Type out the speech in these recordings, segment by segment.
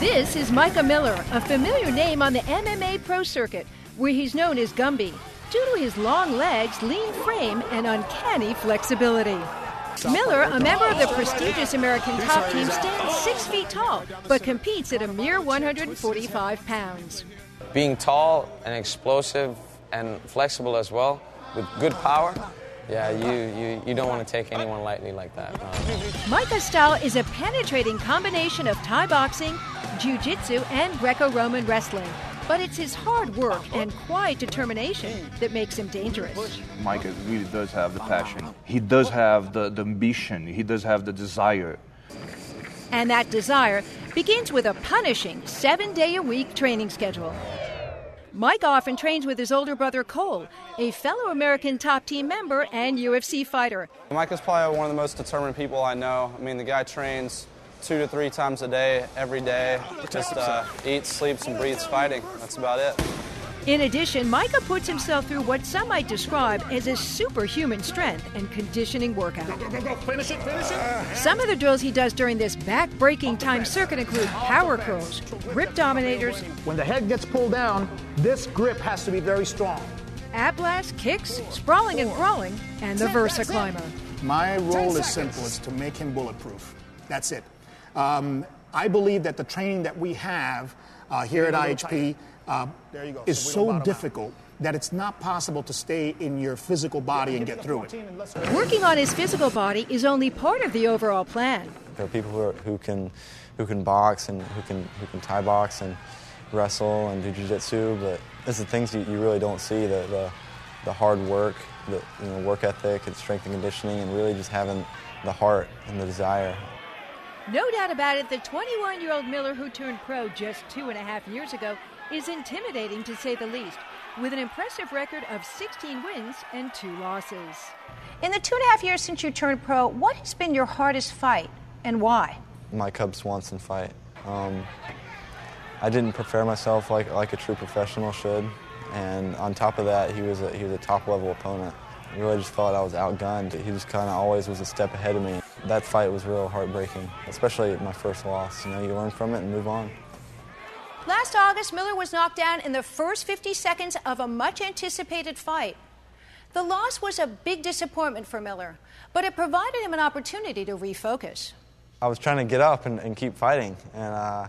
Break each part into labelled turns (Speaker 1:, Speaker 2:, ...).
Speaker 1: This is Micah Miller, a familiar name on the MMA pro circuit, where he's known as Gumby, due to his long legs, lean frame, and uncanny flexibility. Miller, a member of the prestigious American top team, stands six feet tall, but competes at a mere 145 pounds.
Speaker 2: Being tall and explosive and flexible as well, with good power, yeah, you, you, you don't want to take anyone lightly like that. No.
Speaker 1: Micah's style is a penetrating combination of Thai boxing, jiu jitsu, and Greco Roman wrestling. But it's his hard work and quiet determination that makes him dangerous.
Speaker 3: Mike really does have the passion. He does have the, the ambition. He does have the desire.
Speaker 1: And that desire begins with a punishing seven day a week training schedule. Mike often trains with his older brother Cole, a fellow American top team member and UFC fighter.
Speaker 4: Mike is probably one of the most determined people I know. I mean, the guy trains two to three times a day, every day. Just uh, eats, sleeps, and breathes fighting. That's about it.
Speaker 1: In addition, Micah puts himself through what some might describe as a superhuman strength and conditioning workout.
Speaker 5: Finish it, finish it.
Speaker 1: Some of the drills he does during this back-breaking time circuit include power curls, grip dominators,
Speaker 5: When the head gets pulled down, this grip has to be very strong.
Speaker 1: ab blast, kicks, sprawling and brawling, and the Versa climber.
Speaker 6: My role is simple it's to make him bulletproof. That's it. Um, I believe that the training that we have uh, here at IHP uh,
Speaker 5: There you go.
Speaker 6: is
Speaker 5: So
Speaker 6: so
Speaker 5: bottom out.
Speaker 6: difficult that it's not possible to stay in your physical body and get through it.
Speaker 1: Working on his physical body is only part of the overall plan.
Speaker 7: There are people who, are, who can who can box and who can who can Thai box and wrestle and do jiu-jitsu, but it's the things you, you really don't see the, the the hard work, the you know work ethic and strength and conditioning, and really just having the heart and the desire.
Speaker 1: No doubt about it, the 21 year old Miller who turned pro just two and a half years ago is intimidating to say the least, with an impressive record of 16 wins and two losses.
Speaker 8: In the two and a half years since you turned pro, what has been your hardest fight and why?
Speaker 7: My Cub Swanson fight. Um, I didn't prepare myself like like a true professional should, and on top of that, he was a, he was a top level opponent. I really just felt I was outgunned. He just kind of always was a step ahead of me. That fight was real heartbreaking, especially my first loss. You know, you learn from it and move on.
Speaker 8: Last August, Miller was knocked down in the first 50 seconds of a much anticipated fight. The loss was a big disappointment for Miller, but it provided him an opportunity to refocus.
Speaker 7: I was trying to get up and, and keep fighting, and uh,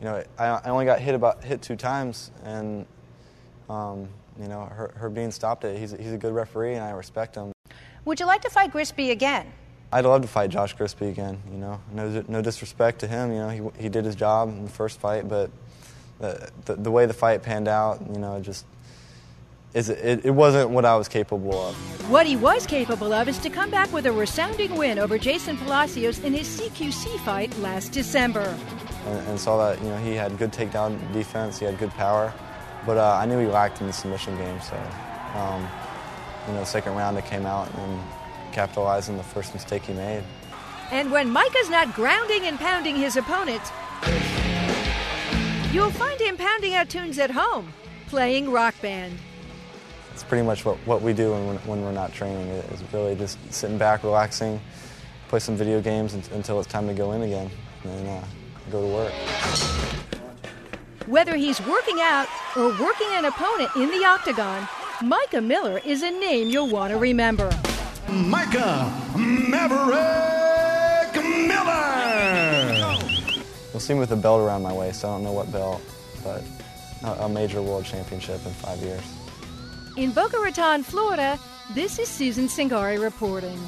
Speaker 7: you know, I, I only got hit about hit two times, and um, you know, her, her being stopped it. He's, he's a good referee, and I respect him.
Speaker 8: Would you like to fight Grispi again?
Speaker 7: I'd love to fight Josh Grispi again. You know, no, no disrespect to him. You know, he, he did his job in the first fight, but the, the, the way the fight panned out, you know, it just is it, it wasn't what I was capable of.
Speaker 1: What he was capable of is to come back with a resounding win over Jason Palacios in his CQC fight last December.
Speaker 7: And, and saw that you know he had good takedown defense, he had good power, but uh, I knew he lacked in the submission game. So, um, you know, the second round it came out and capitalized on the first mistake he made.
Speaker 1: And when Micah's not grounding and pounding his opponents, you'll find him pounding out tunes at home, playing rock band.
Speaker 7: It's pretty much what, what we do when we're, when we're not training. Is really just sitting back, relaxing, play some video games until it's time to go in again, and uh, go to work.
Speaker 1: Whether he's working out or working an opponent in the octagon, Micah Miller is a name you'll want to remember.
Speaker 9: Micah Maverick Miller.
Speaker 7: You'll see me with a belt around my waist. I don't know what belt, but a, a major world championship in five years.
Speaker 1: In Boca Raton, Florida, this is Susan Cingari reporting.